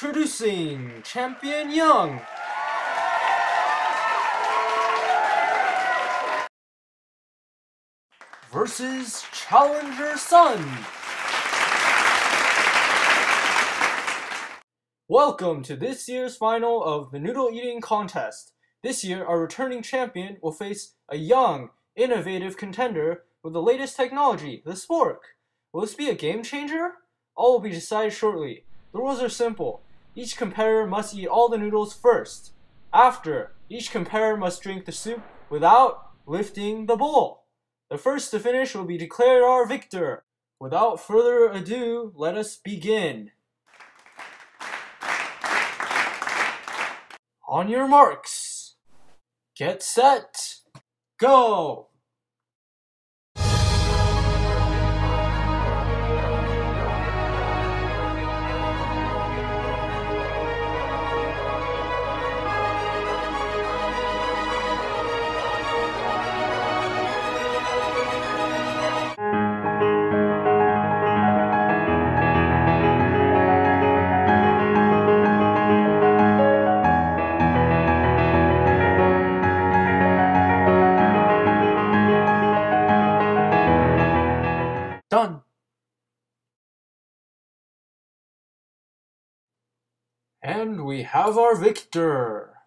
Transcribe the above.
Introducing Champion Young. Versus Challenger Sun. Welcome to this year's final of the noodle eating contest. This year, our returning champion will face a young, innovative contender with the latest technology, the spork. Will this be a game changer? All will be decided shortly. The rules are simple. Each competitor must eat all the noodles first. After, each competitor must drink the soup without lifting the bowl. The first to finish will be declared our victor. Without further ado, let us begin. On your marks. Get set. Go! And we have our victor.